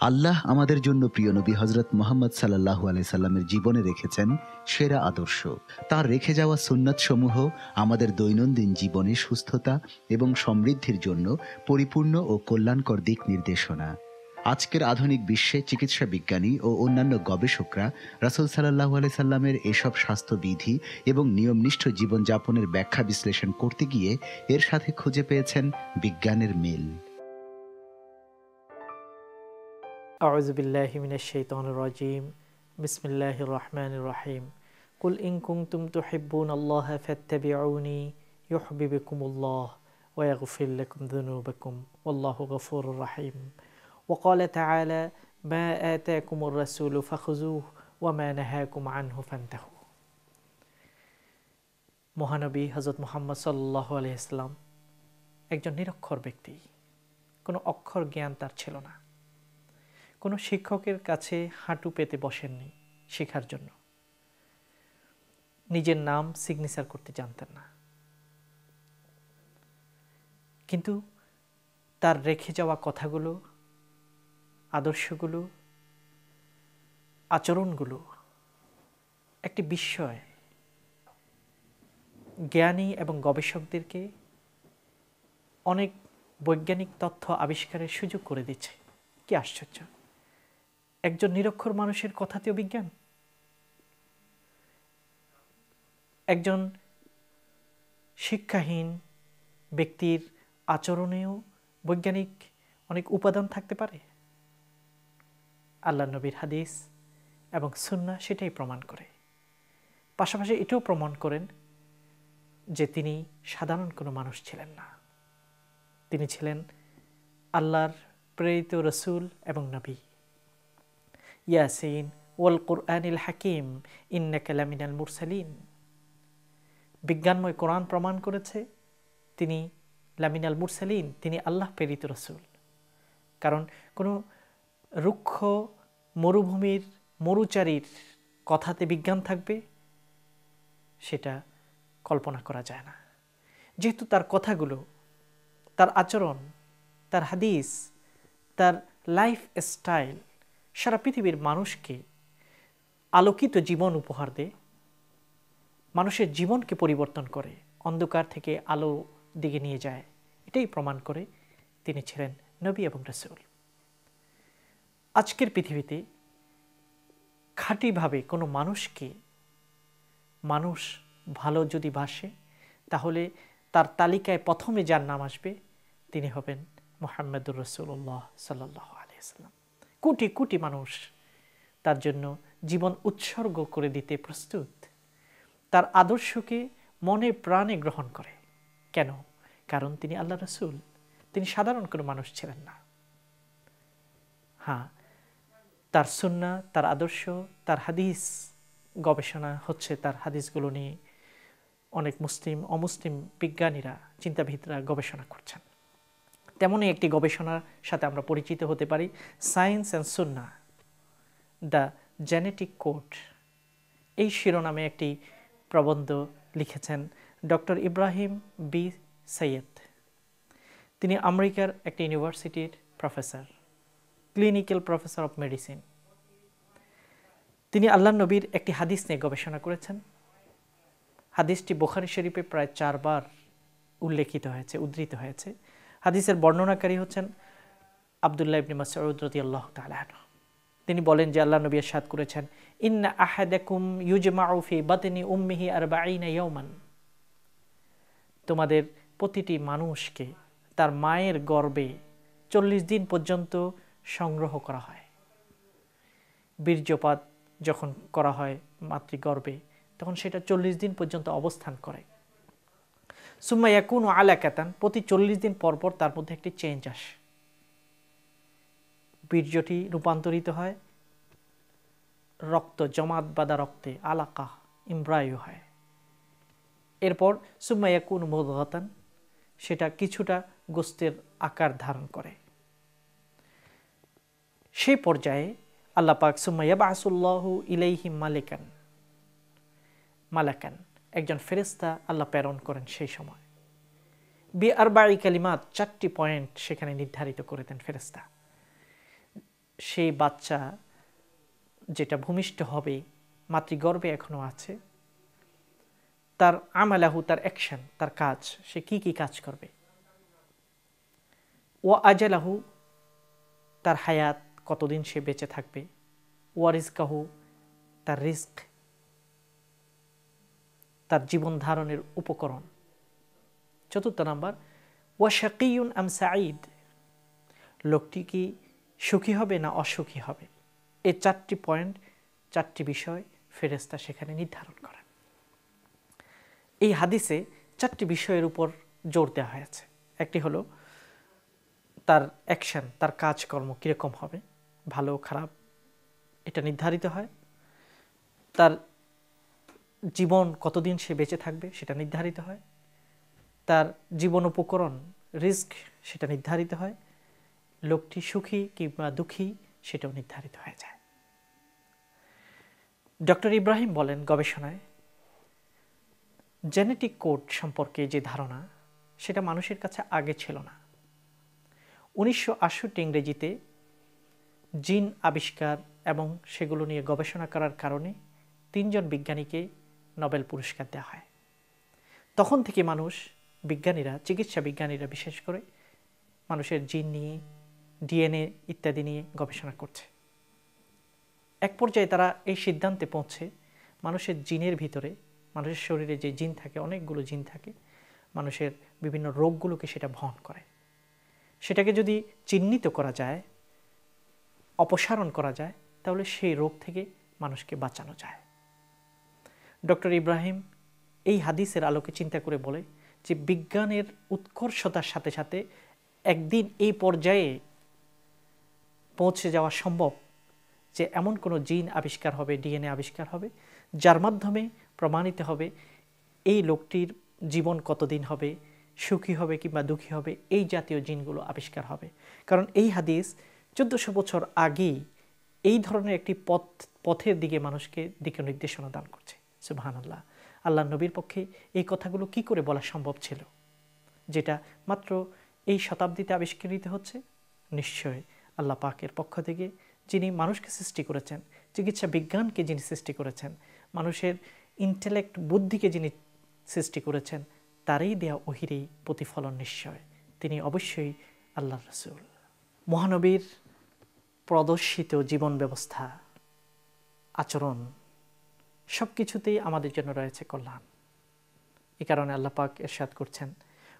আল্লাহ আমাদের জন্য প্রিয় নবী হজরত মোহাম্মদ সাল্লাহু আলাইসাল্লামের জীবনে রেখেছেন সেরা আদর্শ। তার রেখে যাওয়া সুন্নাত সমূহ আমাদের দৈনন্দিন জীবনে সুস্থতা এবং সমৃদ্ধির জন্য পরিপূর্ণ ও কল্যাণকর দিক নির্দেশনা। আজকের আধুনিক বিশ্বে চিকিৎসা বিজ্ঞানী ও অন্যান্য গবেষকরা রাসুল সাল্লাহু আলাইসাল্লামের এসব স্বাস্থ্যবিধি এবং নিয়মনিষ্ঠ জীবনযাপনের ব্যাখ্যা বিশ্লেষণ করতে গিয়ে এর সাথে খুঁজে পেয়েছেন বিজ্ঞানের মিল। أعوذ بالله من الشيطان الرجيم بسم الله الرحمن الرحيم قل إن كنتم تحبون الله فاتبعوني يحببكم الله ويغفر لكم ذنوبكم والله غفور رحيم وقال تعالى ما آتاكم الرسول فخذوه وما نهاكم عنه فانتهوا মহানবী হজরত মোহাম্মদ সাল্লাহ আলহিসাল্লাম একজন নিরক্ষর ব্যক্তি কোনো অক্ষর জ্ঞান তার ছিল না কোনো শিক্ষকের কাছে হাঁটু পেতে বসেননি শেখার জন্য। নিজের নাম সিগনেচার করতে জানতেন না। কিন্তু তার রেখে যাওয়া কথাগুলো, আদর্শগুলো, আচরণগুলো একটি বিস্ময়। জ্ঞানী এবং গবেষকদেরকে অনেক বৈজ্ঞানিক তথ্য আবিষ্কারের সুযোগ করে দিচ্ছে। কি আশ্চর্য! একজন নিরক্ষর মানুষের কথাতেও বিজ্ঞান? একজন শিক্ষাহীন ব্যক্তির আচরণেও বৈজ্ঞানিক অনেক উপাদান থাকতে পারে? আল্লাহ নবীর হাদিস এবং সুন্না সেটাই প্রমাণ করে। পাশাপাশি এটাও প্রমাণ করেন যে তিনি সাধারণ কোনো মানুষ ছিলেন না। তিনি ছিলেন আল্লাহর প্রেরিত রসুল এবং নবী। ইয়াসিন, ওয়াল কুরআনিল হাকিম ইন্না কালামিনাল মুরসালিন। বিজ্ঞানময় কোরআন প্রমাণ করেছে, তিনি লামিনাল মুরসালিন, তিনি আল্লাহ প্রেরিত রসুল। কারণ কোনো রুক্ষ মরুভূমির, মরুচারীর কথাতে বিজ্ঞান থাকবে, সেটা কল্পনা করা যায় না। যেহেতু তার কথাগুলো, তার আচরণ, তার হাদিস, তার লাইফ স্টাইল সারা পৃথিবীর মানুষকে আলোকিত জীবন উপহার দেয়, মানুষের জীবনকে পরিবর্তন করে, অন্ধকার থেকে আলো দিকে নিয়ে যায়। এটাই প্রমাণ করে তিনি ছিলেন নবী এবং রসুল। আজকের পৃথিবীতে খাঁটিভাবে কোনো মানুষকে মানুষ ভালো যদি বাসে, তাহলে তার তালিকায় প্রথমে যার নাম আসবে তিনি হবেন মোহাম্মদুর রসুল্লাহ সাল্লাহ আলিয়াল্লাম কোটি কোটি মানুষ তার জন্য জীবন উৎসর্গ করে দিতে প্রস্তুত। তার আদর্শকে মনে প্রাণে গ্রহণ করে। কেন? কারণ তিনি আল্লাহ রসুল। তিনি সাধারণ কোনো মানুষ ছিলেন না। হ্যাঁ তার সুন্না তার আদর্শ, তার হাদিস গবেষণা হচ্ছে তার হাদিসগুলো নিয়ে অনেক মুসলিম, অমুসলিম বিজ্ঞানীরা, চিন্তাবিদরা গবেষণা করছেন। তেমনই একটি গবেষণার সাথে আমরা পরিচিত হতে পারি। সায়েন্স অ্যান্ড সুন্না দ্য জেনেটিক কোড এই শিরোনামে একটি প্রবন্ধ লিখেছেন ডক্টর ইব্রাহিম বি সৈয়দ। তিনি আমেরিকার একটি ইউনিভার্সিটির professor, clinical professor of medicine. তিনি আল্লাহ নবীর একটি হাদিস নিয়ে গবেষণা করেছেন। হাদিসটি বোখারি শরীফে প্রায় চারবার উল্লেখিত হয়েছে, উদ্ধৃত হয়েছে। হাদিসের বর্ণনাকারী হচ্ছেন আবদুল্লাহ ইবনি মাসউদ রাদিয়াল্লাহু তাআলা তিনি বলেন যে আল্লাহ নবী সাদ করেছেন, ইন্না আহাদাকুম ইউজমাউ ফি বাতনি উম্মিহি আরবাঈনা ইয়াওমান তোমাদের প্রতিটি মানুষকে তার মায়ের গর্বে চল্লিশ দিন পর্যন্ত সংগ্রহ করা হয়। বীর্যপাত যখন করা হয় মাতৃগর্ভে তখন সেটা চল্লিশ দিন পর্যন্ত অবস্থান করে। সুম্মা ইয়াকুন ও আলাকাতান, প্রতি চল্লিশ দিন পরপর তার মধ্যে একটি চেঞ্জ আসে। বীর্যটি রূপান্তরিত হয়, রক্ত জমাত বাদা রক্তে আলাকা, ইমব্রায়ু হয়। এরপর সুম্মা ইয়াকুন মুদগাতান, সেটা কিছুটা গোস্তের আকার ধারণ করে। সেই পর্যায়ে আল্লাহ পাক সুম্মাইয়া বাসুল্লাহ ইলাইহিম মালিকান, মালাকান একজন ফেরেস্তা আল্লাহ প্রেরণ করেন সেই সময়। বি আর বাড়ি কালিমাত চারটি পয়েন্ট সেখানে নির্ধারিত করে দেন ফেরেস্তা সেই বাচ্চা যেটা ভূমিষ্ঠ হবে, মাতৃগর্ভে এখনও আছে, তার আমালাহু, তার অ্যাকশন তার কাজ, সে কি কি কাজ করবে? ও আজালাহু, তার হায়াত, কতদিন সে বেঁচে থাকবে? ওয়ারিজকাহু তার রিস্ক তার জীবন ধারণের উপকরণ। চতুর্থ নাম্বার ওয়াশাকিউন আম সাঈদ? লোকটি কি সুখী হবে না অসুখী হবে? এই চারটি পয়েন্ট, চারটি বিষয় ফেরেস্তা সেখানে নির্ধারণ করেন। এই হাদিসে চারটি বিষয়ের উপর জোর দেওয়া হয়েছে। একটি হলো, তার অ্যাকশন তার কাজকর্ম কীরকম হবে? ভালো, খারাপ, এটা নির্ধারিত হয়। তার জীবন কতদিন সে বেঁচে থাকবে সেটা নির্ধারিত হয়। তার জীবন উপকরণ, রিস্ক, সেটা নির্ধারিত হয়। লোকটি সুখী কিংবা দুঃখী, সেটাও নির্ধারিত হয়ে যায়। ডক্টর ইব্রাহিম বলেন গবেষণায়, জেনেটিক কোড সম্পর্কে যে ধারণা, সেটা মানুষের কাছে আগে ছিল না। উনিশশো আষট্টি ইংরেজিতে জিন আবিষ্কার এবং সেগুলো নিয়ে গবেষণা করার কারণে তিনজন বিজ্ঞানীকে নোবেল পুরস্কার দেওয়া হয়। তখন থেকে মানুষ, বিজ্ঞানীরা, চিকিৎসা বিজ্ঞানীরা বিশেষ করে মানুষের জিন নিয়ে, ডিএনএ ইত্যাদি নিয়ে গবেষণা করছে। এক পর্যায়ে তারা এই সিদ্ধান্তে পৌঁছে মানুষের জিনের ভিতরে, মানুষের শরীরে যে জিন থাকে, অনেকগুলো জিন থাকে, মানুষের বিভিন্ন রোগগুলোকে সেটা বহন করে। সেটাকে যদি চিহ্নিত করা যায়, অপসারণ করা যায়, তাহলে সেই রোগ থেকে মানুষকে বাঁচানো যায়। ডক্টর ইব্রাহিম এই হাদিসের আলোকে চিন্তা করে বলে যে বিজ্ঞানের উৎকর্ষতার সাথে সাথে একদিন এই পর্যায়ে পৌঁছে যাওয়া সম্ভব যে এমন কোনো জিন আবিষ্কার হবে, ডিএনএ আবিষ্কার হবে, যার মাধ্যমে প্রমাণিত হবে এই লোকটির জীবন কতদিন হবে, সুখী হবে কিংবা দুঃখী হবে, এই জাতীয় জিনগুলো আবিষ্কার হবে। কারণ এই হাদিস চোদ্দশো বছর আগেই এই ধরনের একটি পথ, পথের দিকে মানুষকে দিকে নির্দেশনা দান করছে। সুবাহান আল্লাহ আল্লাহ নবীর পক্ষে এই কথাগুলো কি করে বলা সম্ভব ছিল? যেটা মাত্র এই শতাব্দীতে আবিষ্কৃত হচ্ছে? নিশ্চয় আল্লাহ পাকের পক্ষ থেকে যিনি মানুষকে সৃষ্টি করেছেন, চিকিৎসা বিজ্ঞানকে যিনি সৃষ্টি করেছেন, মানুষের ইন্টেলেক্ট বুদ্ধিকে যিনি সৃষ্টি করেছেন, তারই দেয়া ওহিরেই প্রতিফলন নিশ্চয়। তিনি অবশ্যই আল্লাহ রসুল। মহানবীর প্রদর্শিত জীবন ব্যবস্থা, আচরণ সব কিছুতেই আমাদের জন্য রয়েছে কল্যাণ। এ কারণে আল্লাহ পাক এরশাদ করছেন,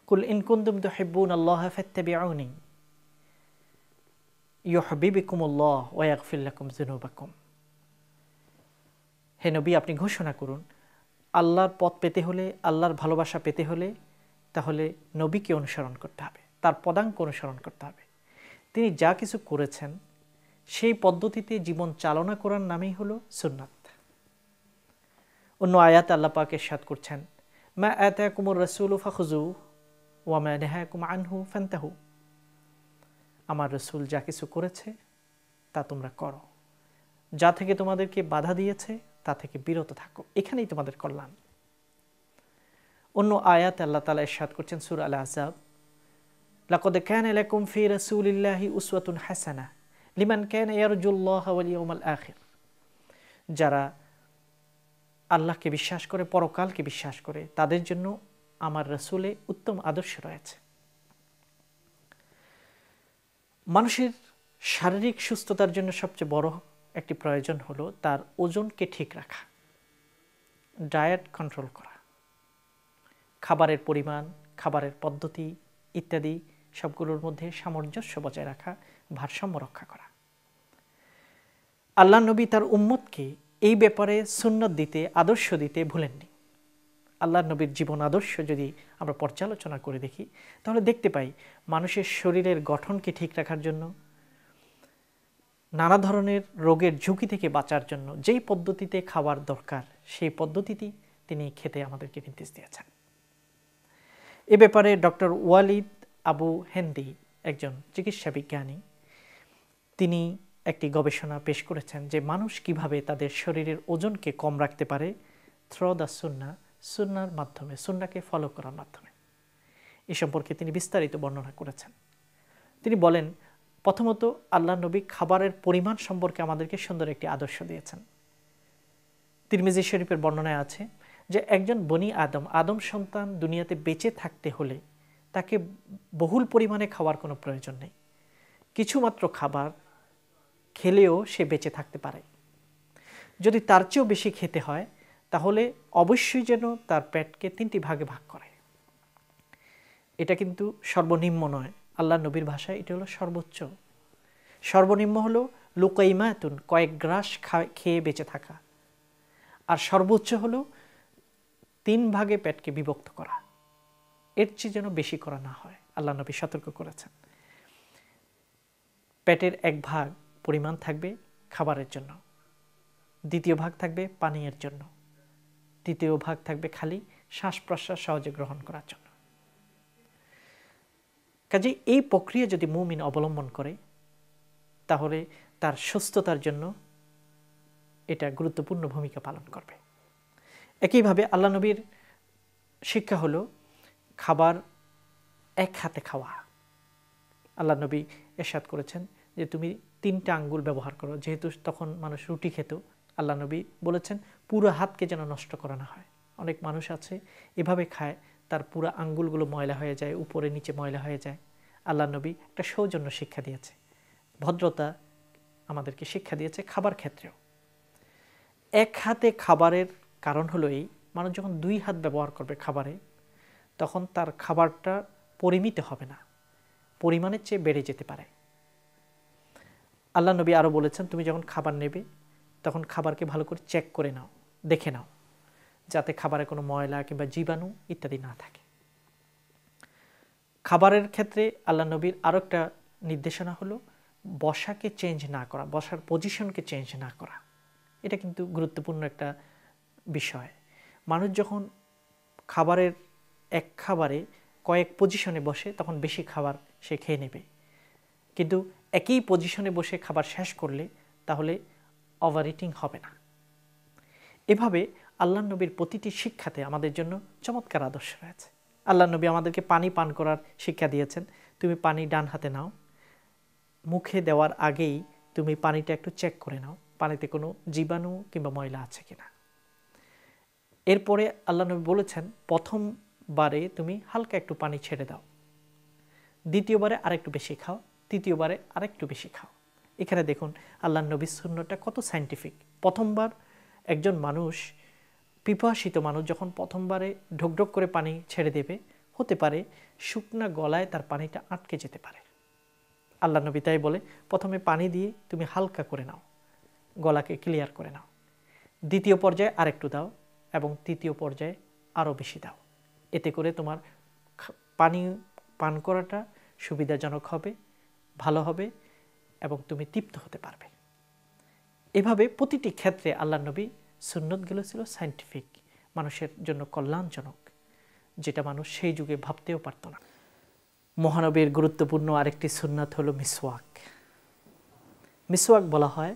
কুল ইনকুন্দুম তো হেব্বুন আল্লাহ ফেত্তাবিআউনি ইয়হবিবিকুমুল্লাহ ওয়াগফিল্লাকুম জুনুবাকুম হে নবী, আপনি ঘোষণা করুন, আল্লাহর পথ পেতে হলে, আল্লাহর ভালোবাসা পেতে হলে তাহলে নবীকে অনুসরণ করতে হবে, তার পদাঙ্ক অনুসরণ করতে হবে। তিনি যা কিছু করেছেন, সেই পদ্ধতিতে জীবন চালনা করার নামেই হলো সুন্নাত। অন্য আয়াত আল্লাহ পাক এরশাদ করছেন, মা আয়াত কুমর রসুল ফাখুজু ওয়ামা নেহা কুম আনহু ফেন্তাহু। আমার রসুল যা কিছু করেছে, তা তোমরা করো। যা থেকে তোমাদেরকে বাধা দিয়েছে, তা থেকে বিরত থাকো। এখানেই তোমাদের কল্যাণ। অন্য আয়াত আল্লাহ তালা ইরশাদ করছেন সুর আল আজাব লাকদ ক্যান লাকুম ফি রাসূলিল্লাহি উসওয়াতুন হাসানা লিমান ক্যান ইয়ারজুল্লাহ ওয়াল ইয়াউমাল আখির। যারা আল্লাহকে বিশ্বাস করে, পরকালকে বিশ্বাস করে, তাদের জন্য আমার রসুলে উত্তম আদর্শ রয়েছে। মানুষের শারীরিক সুস্থতার জন্য সবচেয়ে বড় একটি প্রয়োজন হলো তার ওজনকে ঠিক রাখা, ডায়েট কন্ট্রোল করা, খাবারের পরিমাণ, খাবারের পদ্ধতি ইত্যাদি সবগুলোর মধ্যে সামঞ্জস্য বজায় রাখা, ভারসাম্য রক্ষা করা। আল্লাহ নবী তার উম্মতকে এই ব্যাপারে সুন্নত দিতে, আদর্শ দিতে ভুলেননি। আল্লাহ নবীর জীবন আদর্শ যদি আমরা পর্যালোচনা করে দেখি, তাহলে দেখতে পাই মানুষের শরীরের গঠনকে ঠিক রাখার জন্য, নানা ধরনের রোগের ঝুঁকি থেকে বাঁচার জন্য যেই পদ্ধতিতে খাওয়ার দরকার, সেই পদ্ধতিটি তিনি খেতে আমাদেরকে নির্দেশ দিয়েছেন। এ ব্যাপারে ডক্টর ওয়ালিদ আবু হেন্দি একজন চিকিৎসা বিজ্ঞানী তিনি একটি গবেষণা পেশ করেছেন যে মানুষ কীভাবে তাদের শরীরের ওজনকে কম রাখতে পারে। থ্র দ্য সুন্না সুন্নার মাধ্যমে সুন্নাকে ফলো করার মাধ্যমে। এ সম্পর্কে তিনি বিস্তারিত বর্ণনা করেছেন। তিনি বলেন, প্রথমত, আল্লাহ নবী খাবারের পরিমাণ সম্পর্কে আমাদেরকে সুন্দর একটি আদর্শ দিয়েছেন। তিরমিজি শরীফের বর্ণনায় আছে যে একজন বনি আদম আদম সন্তান দুনিয়াতে বেঁচে থাকতে হলে তাকে বহুল পরিমাণে খাওয়ার কোনো প্রয়োজন নেই। কিছুমাত্র খাবার খেলেও সে বেঁচে থাকতে পারে। যদি তার চেয়েও বেশি খেতে হয়, তাহলে অবশ্যই যেন তার পেটকে তিনটি ভাগে ভাগ করে। এটা কিন্তু সর্বনিম্ন নয়। আল্লাহ নবীর ভাষায় এটা হলো সর্বোচ্চ। সর্বনিম্ন হলো লোকাইমাতুন, কয়েক গ্রাস খেয়ে বেঁচে থাকা। আর সর্বোচ্চ হলো তিন ভাগে পেটকে বিভক্ত করা। এর চেয়ে যেন বেশি করা না হয়। আল্লাহ নবী সতর্ক করেছেন। পেটের এক ভাগ পরিমাণ থাকবে খাবারের জন্য। দ্বিতীয় ভাগ থাকবে পানীয়ের জন্য। তৃতীয় ভাগ থাকবে খালি শ্বাস প্রশ্বাস সহজে গ্রহণ করার জন্য। কাজে এই প্রক্রিয়া যদি মুমিন অবলম্বন করে, তাহলে তার সুস্থতার জন্য এটা গুরুত্বপূর্ণ ভূমিকা পালন করবে। একইভাবে আল্লাহ নবীর শিক্ষা হলো খাবার এক হাতে খাওয়া। আল্লাহ নবী এরশাদ করেছেন যে তুমি তিনটা আঙ্গুল ব্যবহার করো। যেহেতু তখন মানুষ রুটি খেত, আল্লাহ নবী বলেছেন, পুরো হাতকে যেন নষ্ট করা না হয়। অনেক মানুষ আছে, এভাবে খায়, তার পুরো আঙ্গুলগুলো ময়লা হয়ে যায়, উপরে নিচে ময়লা হয়ে যায়। আল্লাহ নবী একটা সৌজন্য শিক্ষা দিয়েছে। ভদ্রতা আমাদেরকে শিক্ষা দিয়েছে খাবার ক্ষেত্রেও। এক হাতে খাবারের কারণ হলো এই, মানুষ যখন দুই হাত ব্যবহার করবে খাবারে, তখন তার খাবারটা পরিমিত হবে না। পরিমাণের চেয়ে বেড়ে যেতে পারে। আল্লাহ নবী আরও বলেছেন, তুমি যখন খাবার নেবে, তখন খাবারকে ভালো করে চেক করে নাও, দেখে নাও, যাতে খাবারে কোনো ময়লা কিংবা জীবাণু ইত্যাদি না থাকে. খাবারের ক্ষেত্রে আল্লাহ নবীর আরও একটা নির্দেশনা হলো, বসাকে চেঞ্জ না করা, বসার পজিশনকে চেঞ্জ না করা। এটা কিন্তু গুরুত্বপূর্ণ একটা বিষয়। মানুষ যখন খাবারের এক খাবারে কয়েক পজিশনে বসে, তখন বেশি খাবার সে খেয়ে নেবে। কিন্তু একই পজিশনে বসে খাবার শেষ করলে তাহলে ওভার ইটিং হবে না। এভাবে আল্লাহ নবীর প্রতিটি শিক্ষাতে আমাদের জন্য চমৎকার আদর্শ রয়েছে। আল্লাহ নবী আমাদেরকে পানি পান করার শিক্ষা দিয়েছেন, তুমি পানি ডান হাতে নাও। মুখে দেওয়ার আগেই তুমি পানিটা একটু চেক করে নাও, পানিতে কোনো জীবাণু কিংবা ময়লা আছে কিনা? এরপরে আল্লাহ নবী বলেছেন, প্রথমবারে তুমি হালকা একটু পানি ছেড়ে দাও। দ্বিতীয়বারে আরেকটু বেশি খাও। তৃতীয়বারে আরেকটু বেশি খাও। এখানে দেখুন আল্লাহ নবীর শূন্যটা কত সাইন্টিফিক প্রথমবার একজন মানুষ, পিপাসিত মানুষ যখন প্রথমবারে ঢোকঢোক করে পানি ছেড়ে দেবে, হতে পারে শুকনা গলায় তার পানিটা আটকে যেতে পারে। আল্লাহ নবী তাই বলে, প্রথমে পানি দিয়ে তুমি হালকা করে নাও, গলাকে ক্লিয়ার করে নাও। দ্বিতীয় পর্যায়ে আরেকটু দাও এবং তৃতীয় পর্যায়ে আরও বেশি দাও। এতে করে তোমার পানি পান করাটা সুবিধাজনক হবে। ভালো হবে এবং তুমি তৃপ্ত হতে পারবে। এভাবে প্রতিটি ক্ষেত্রে আল্লাহ নবী সুন্নতগুলো ছিল সাইন্টিফিক মানুষের জন্য কল্যাণজনক, যেটা মানুষ সেই যুগে ভাবতেও পারত না। মহানবীর গুরুত্বপূর্ণ আরেকটি সুন্নাত হলো মিসওয়াক। মিসওয়াক বলা হয়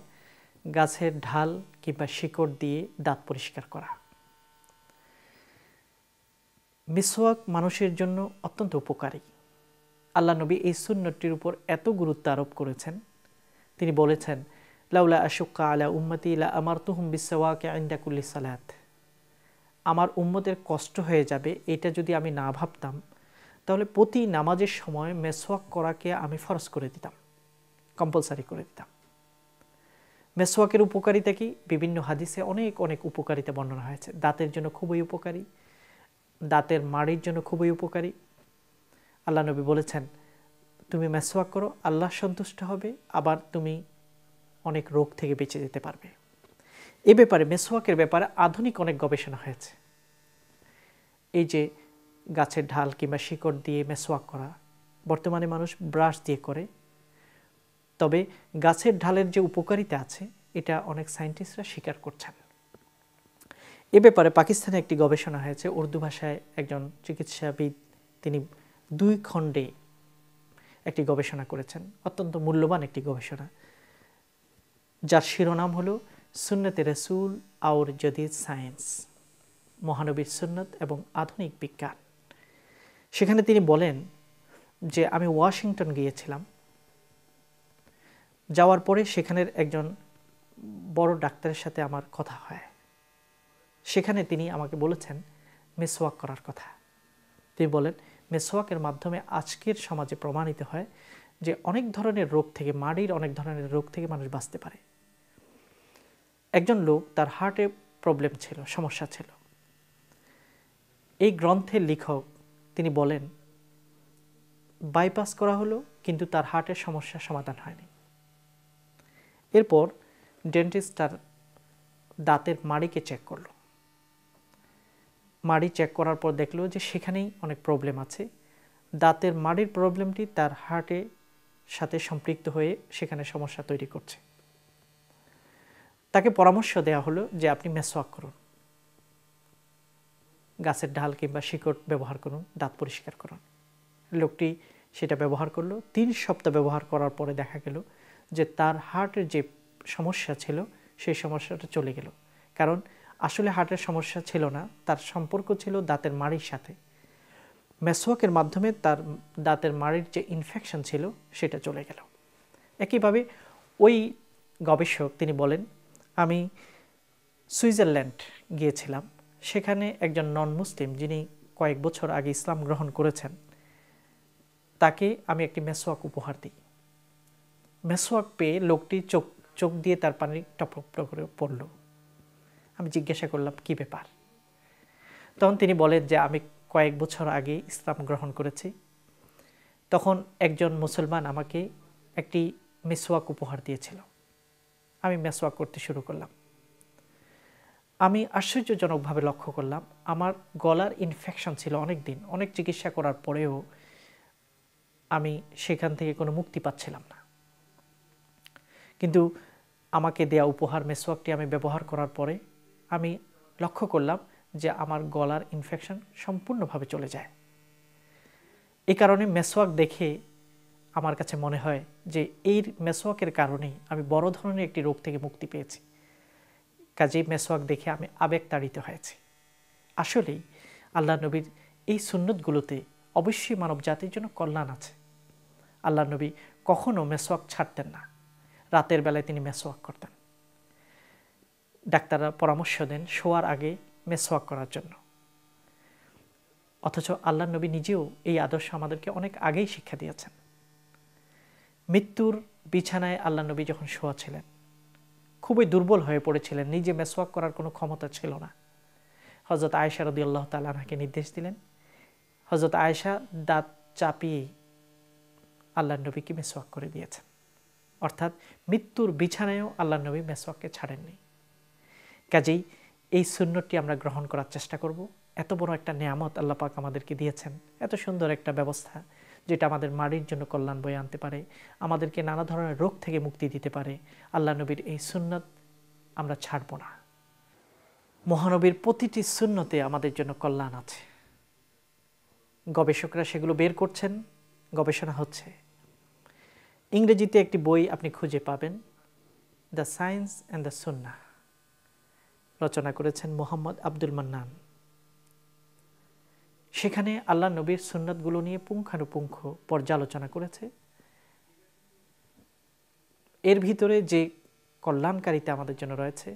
গাছের ঢাল কিংবা শিকড় দিয়ে দাঁত পরিষ্কার করা। মিসওয়াক মানুষের জন্য অত্যন্ত উপকারী। আল্লাহ নবী এই সুন্নতটির উপর এত গুরুত্ব আরোপ করেছেন। তিনি বলেছেন, লাউলা আশুক্কা আলা উম্মতি লা আমার তুহুম বিসওয়াকে আইন্দাকুল্লি সালাত। আমার উম্মতের কষ্ট হয়ে যাবে, এটা যদি আমি না ভাবতাম, তাহলে প্রতি নামাজের সময় মেসওয়াক করাকে আমি ফরজ করে দিতাম কম্পালসারি করে দিতাম। মেসওয়াকের উপকারিতা কি? বিভিন্ন হাদিসে অনেক অনেক উপকারিতা বর্ণনা হয়েছে। দাঁতের জন্য খুবই উপকারী, দাঁতের মাড়ির জন্য খুবই উপকারী আল্লাহ নবী বলেছেন, তুমি মেসওয়াক করো, আল্লাহ সন্তুষ্ট হবে, আবার তুমি অনেক রোগ থেকে বেঁচে যেতে পারবে। এ ব্যাপারে মেসোয়াকের ব্যাপারে আধুনিক অনেক গবেষণা হয়েছে। এই যে গাছের ঢাল কিংবা শিকড় দিয়ে মেসওয়াক করা, বর্তমানে মানুষ ব্রাশ দিয়ে করে, তবে গাছের ঢালের যে উপকারিতা আছে, এটা অনেক সায়েন্টিস্টরা স্বীকার করছেন। এ ব্যাপারে পাকিস্তানে একটি গবেষণা হয়েছে, উর্দু ভাষায় একজন চিকিৎসাবিদ, তিনি দুই খণ্ডে একটি গবেষণা করেছেন, অত্যন্ত মূল্যবান একটি গবেষণা। যার শিরোনাম হলো সুন্নতে রসুল আউর জদিদ সায়েন্স, মহানবীর সুন্নত এবং আধুনিক বিজ্ঞান। সেখানে তিনি বলেন যে, আমি ওয়াশিংটন গিয়েছিলাম। যাওয়ার পরে সেখানের একজন বড় ডাক্তারের সাথে আমার কথা হয়। সেখানে তিনি আমাকে বলেছেন মেসোয়াক করার কথা। তিনি বলেন মেসোয়াকের মাধ্যমে আজকের সমাজে প্রমাণিত হয় যে অনেক ধরনের রোগ থেকে মাড়ির অনেক ধরনের রোগ থেকে মানুষ বাঁচতে পারে। একজন লোক তার হার্টে প্রবলেম ছিল, সমস্যা ছিল। এই গ্রন্থের লেখক তিনি বলেন বাইপাস করা হলো, কিন্তু তার হার্টের সমস্যার সমাধান হয়নি। এরপর ডেন্টিস্ট তার দাঁতের মাড়িকে চেক করল। মাড়ি চেক করার পর দেখল যে সেখানেই অনেক প্রবলেম আছে। দাঁতের মাড়ির প্রবলেমটি তার হার্টে সাথে সম্পৃক্ত হয়ে সেখানে সমস্যা তৈরি করছে। তাকে পরামর্শ দেওয়া হলো যে আপনি মেসোয়াক করুন। গাছের ঢাল কিংবা শিকড় ব্যবহার করুন, দাঁত পরিষ্কার করুন। লোকটি সেটা ব্যবহার করল। তিন সপ্তাহ ব্যবহার করার পরে দেখা গেল যে তার হার্টের যে সমস্যা ছিল, সেই সমস্যাটা চলে গেল। কারণ আসলে হার্টের সমস্যা ছিল না, তার সম্পর্ক ছিল দাঁতের মাড়ির সাথে। মেসোয়াকের মাধ্যমে তার দাঁতের মাড়ির যে ইনফেকশন ছিল, সেটা চলে গেল। একইভাবে ওই গবেষক তিনি বলেন, আমি সুইজারল্যান্ড গিয়েছিলাম। সেখানে একজন নন মুসলিম যিনি কয়েক বছর আগে ইসলাম গ্রহণ করেছেন, তাকে আমি একটি মেসোয়াক উপহার দিই। মেসোয়াক পেয়ে লোকটি চোখ চোখ দিয়ে তার পানি টপ করে পড়ল। আমি জিজ্ঞাসা করলাম, কি ব্যাপার? তখন তিনি বলেন যে, আমি কয়েক বছর আগে ইসলাম গ্রহণ করেছি। তখন একজন মুসলমান আমাকে একটি মেসোয়াক উপহার দিয়েছিল। আমি মেসোয়াক করতে শুরু করলাম। আমি আশ্চর্যজনকভাবে লক্ষ্য করলাম, আমার গলার ইনফেকশন ছিল অনেক দিন অনেক চিকিৎসা করার পরেও আমি সেখান থেকে কোনো মুক্তি পাচ্ছিলাম না। কিন্তু আমাকে দেয়া উপহার মেসোয়াকটি আমি ব্যবহার করার পরে আমি লক্ষ্য করলাম যে আমার গলার ইনফেকশন সম্পূর্ণভাবে চলে যায়। এই কারণে মেসোয়াক দেখে আমার কাছে মনে হয় যে এই মেসোয়াকের কারণেই আমি বড় ধরনের একটি রোগ থেকে মুক্তি পেয়েছি। কাজেই মেসোয়াক দেখে আমি আবেগ তাড়িত হয়েছি। আসলেই আল্লাহ নবীর এই সুন্নতগুলোতে অবশ্যই মানব জাতির জন্য কল্যাণ আছে। আল্লাহ নবী কখনো মেসোয়াক ছাড়তেন না। রাতের বেলায় তিনি মেসোয়াক করতেন। ডাক্তাররা পরামর্শ দেন শোয়ার আগে মেসওয়াক করার জন্য। অথচ আল্লাহ নবী নিজেও এই আদর্শ আমাদেরকে অনেক আগেই শিক্ষা দিয়েছেন। মৃত্যুর বিছানায় আল্লাহ নবী যখন শোয়া ছিলেন খুবই দুর্বল হয়ে পড়েছিলেন, নিজে মেসওয়াক করার কোনো ক্ষমতা ছিল না। হজরত আয়েশা রদি আল্লাহ তালাকে নির্দেশ দিলেন হজরত আয়েশা দাঁত চাপিয়ে আল্লাহ নবীকে মেসোয়াক করে দিয়েছেন। অর্থাৎ মৃত্যুর বিছানায়ও আল্লাহ নবী মেসোয়াককে ছাড়েননি। কাজেই এই সুন্নতটি আমরা গ্রহণ করার চেষ্টা করব। এত বড় একটা নিয়ামত আল্লাহ পাক আমাদেরকে দিয়েছেন। এত সুন্দর একটা ব্যবস্থা যেটা আমাদের মাড়ির জন্য কল্যাণ বয়ে আনতে পারে, আমাদেরকে নানা ধরনের রোগ থেকে মুক্তি দিতে পারে। আল্লাহ নবীর এই সুন্নত আমরা ছাড়ব না। মহানবীর প্রতিটি সুন্নতে আমাদের জন্য কল্যাণ আছে। গবেষকরা সেগুলো বের করছেন। গবেষণা হচ্ছে। ইংরেজিতে একটি বই আপনি খুঁজে পাবেন, দ্য সায়েন্স অ্যান্ড দ্য সুন্না রচনা করেছেন মোহাম্মদ আব্দুল মান্নান। সেখানে আল্লাহ নবীর সুন্নতগুলো নিয়ে পুঙ্খানুপুঙ্খ পর্যালোচনা করেছে। এর ভিতরে যে কল্যাণকারিতা আমাদের জন্য রয়েছে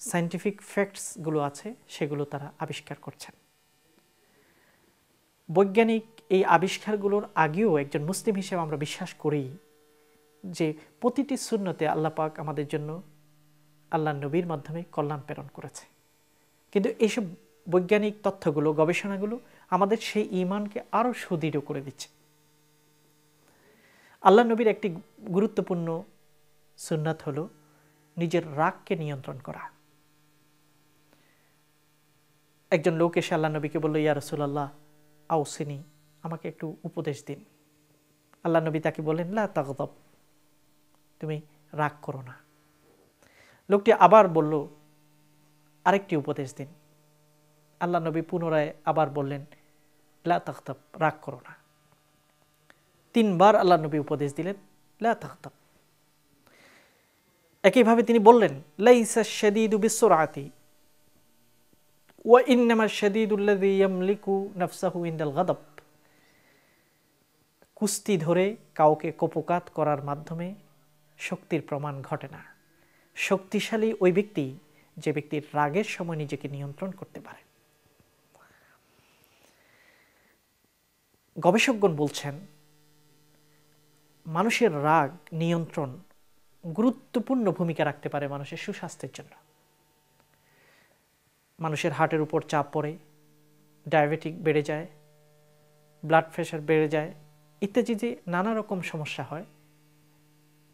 সাইন্টিফিক ফ্যাক্টসগুলো আছে, সেগুলো তারা আবিষ্কার করছেন। বৈজ্ঞানিক এই আবিষ্কারগুলোর আগেও একজন মুসলিম হিসেবে আমরা বিশ্বাস করি যে প্রতিটি শূন্যতে আল্লাহ পাক আমাদের জন্য আল্লাহ নবীর মাধ্যমে কল্যাণ প্রেরণ করেছে। কিন্তু এইসব বৈজ্ঞানিক তথ্যগুলো, গবেষণাগুলো আমাদের সেই ইমানকে আরও সুদৃঢ় করে দিচ্ছে। আল্লাহ নবীর একটি গুরুত্বপূর্ণ সুন্নাত হলো নিজের রাগকে নিয়ন্ত্রণ করা। একজন লোক এসে আল্লাহ নবীকে বলল, ইয়া রসুল্লাহ আউসিনী, আমাকে একটু উপদেশ দিন। আল্লাহ নবী তাকে বললেন, লা তাগদব, তুমি রাগ করো না। লোকটি আবার বলল, আরেকটি উপদেশ দিন। আল্লাহ নবী পুনরায় আবার বললেন, লা তাখতাব, রাগ করো না। তিনবার আল্লাহ নবী উপদেশ দিলেন, লা তাখতাব। একইভাবে তিনি বললেন, লাইসা শাদীদু বিসরাতি ওয়া ইন্নামা শাদীদুল্লাযী ইয়ামলিকু নাফসাহু ইনদাল গাদাব। কুস্তি ধরে কাউকে কপোকাত করার মাধ্যমে শক্তির প্রমাণ ঘটে না। শক্তিশালী ওই ব্যক্তি যে ব্যক্তির রাগের সময় নিজেকে নিয়ন্ত্রণ করতে পারে। গবেষকগণ বলছেন, মানুষের রাগ নিয়ন্ত্রণ গুরুত্বপূর্ণ ভূমিকা রাখতে পারে মানুষের সুস্বাস্থ্যের জন্য। মানুষের হার্টের উপর চাপ পড়ে, ডায়াবেটিক বেড়ে যায়, ব্লাড প্রেশার বেড়ে যায়, ইত্যাদি যে নানা রকম সমস্যা হয়,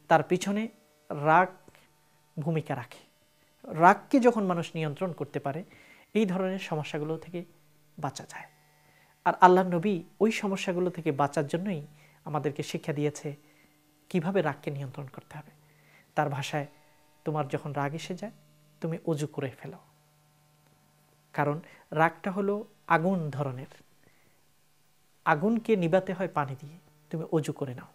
তার পিছনে রাগ ভূমিকা রাখে। রাগকে যখন মানুষ নিয়ন্ত্রণ করতে পারে, এই ধরনের সমস্যাগুলো থেকে বাঁচা যায়। আর আল্লাহ নবী ওই সমস্যাগুলো থেকে বাঁচার জন্যই আমাদেরকে শিক্ষা দিয়েছে কীভাবে রাগকে নিয়ন্ত্রণ করতে হবে। তার ভাষায়, তোমার যখন রাগ এসে যায়, তুমি অজু করে ফেলো। কারণ রাগটা হলো আগুন ধরনের। আগুনকে নিবাতে হয় পানি দিয়ে, তুমি অজু করে নাও।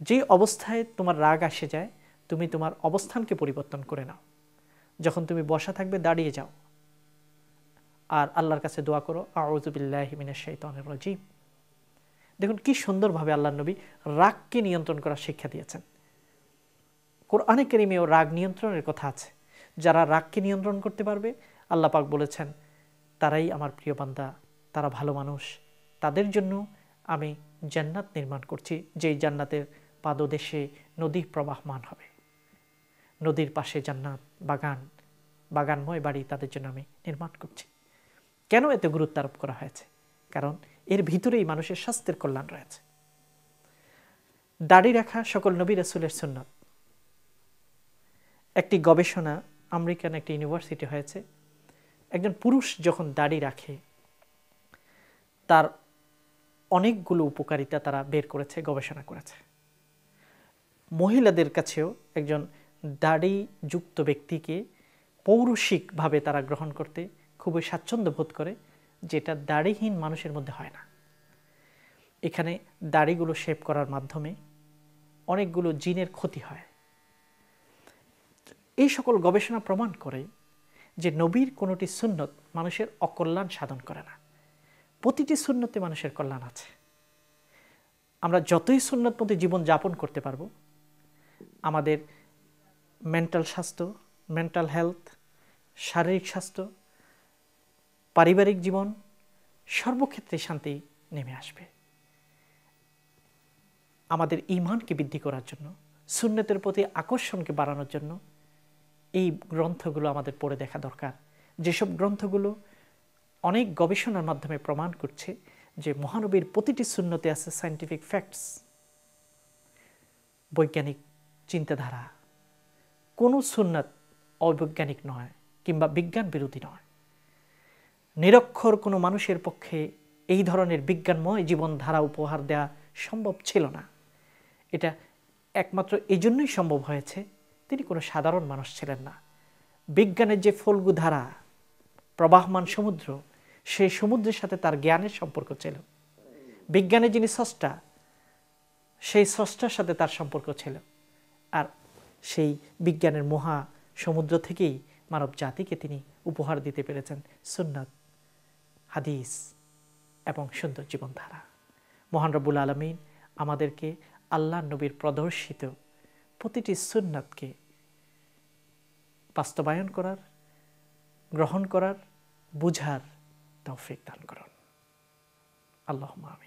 যে অবস্থায় তোমার রাগ আসে যায় তুমি তোমার অবস্থানকে পরিবর্তন করে নাও। যখন তুমি বসা থাকবে, দাঁড়িয়ে যাও। আর আল্লাহর কাছে দোয়া করো আউজুবিল্লাহিমিনের শৈতানের রাজিম। দেখুন, কি সুন্দরভাবে আল্লাহ নবী রাগকে নিয়ন্ত্রণ করার শিক্ষা দিয়েছেন। কোরআনে কেরিমেও রাগ নিয়ন্ত্রণের কথা আছে। যারা রাগকে নিয়ন্ত্রণ করতে পারবে, আল্লাহ পাক বলেছেন, তারাই আমার প্রিয় বান্দা, তারা ভালো মানুষ। তাদের জন্য আমি জান্নাত নির্মাণ করছি, যেই জান্নাতের পাদদেশে নদী প্রবাহমান হবে। নদীর পাশে জান্নাত, বাগান, বাগানময় বাড়ি তাদের জন্য আমি নির্মাণ করছি। কেন এতে গুরুত্ব আরোপ করা হয়েছে? কারণ এর ভিতরেই মানুষের স্বাস্থ্যের কল্যাণ রয়েছে। দাড়ি রাখা সকল নবী রাসুলের সুন্নত। একটি গবেষণা আমেরিকান একটি ইউনিভার্সিটি হয়েছে, একজন পুরুষ যখন দাড়ি রাখে, তার অনেকগুলো উপকারিতা তারা বের করেছে, গবেষণা করেছে। মহিলাদের কাছেও একজন দাড়িযুক্ত ব্যক্তিকে পৌরসিকভাবে তারা গ্রহণ করতে খুবই স্বাচ্ছন্দ্য বোধ করে, যেটা দাড়িহীন মানুষের মধ্যে হয় না। এখানে দাড়িগুলো শেপ করার মাধ্যমে অনেকগুলো জিনের ক্ষতি হয়। এই সকল গবেষণা প্রমাণ করে যে নবীর কোনোটি সুন্নত মানুষের অকল্যাণ সাধন করে না। প্রতিটি সুন্নতে মানুষের কল্যাণ আছে। আমরা যতই সুন্নত মতো জীবন যাপন করতে পারব, আমাদের মেন্টাল স্বাস্থ্য মেন্টাল হেলথ শারীরিক স্বাস্থ্য, পারিবারিক জীবন, সর্বক্ষেত্রে শান্তি নেমে আসবে। আমাদের ইমানকে বৃদ্ধি করার জন্য, সুন্নতের প্রতি আকর্ষণকে বাড়ানোর জন্য এই গ্রন্থগুলো আমাদের পড়ে দেখা দরকার। যেসব গ্রন্থগুলো অনেক গবেষণার মাধ্যমে প্রমাণ করছে যে মহানবীর প্রতিটি শূন্যতে আছে সাইন্টিফিক ফ্যাক্টস বৈজ্ঞানিক চিন্তাধারা কোনো সুন্নাত অবৈজ্ঞানিক নয় কিংবা বিজ্ঞান বিরোধী নয়। নিরক্ষর কোনো মানুষের পক্ষে এই ধরনের বিজ্ঞানময় জীবনধারা উপহার দেওয়া সম্ভব ছিল না। এটা একমাত্র এই জন্যই সম্ভব হয়েছে, তিনি কোনো সাধারণ মানুষ ছিলেন না। বিজ্ঞানের যে ফলগু ধারা প্রবাহমান সমুদ্র সেই সমুদ্রের সাথে তার জ্ঞানের সম্পর্ক ছিল। বিজ্ঞানের যিনি স্রষ্টা, সেই স্রষ্টার সাথে তার সম্পর্ক ছিল। আর সেই বিজ্ঞানের মহা সমুদ্র থেকেই মানব জাতিকে তিনি উপহার দিতে পেরেছেন। সুন্নাত, হাদিস এবং সুন্দর জীবনধারা। মহান রবুল আলমিন আমাদেরকে আল্লাহ নবীর প্রদর্শিত প্রতিটি সুন্নাতকে বাস্তবায়ন করার, গ্রহণ করার, বুঝার তৌফিক দান করুন। আল্লাহ আমি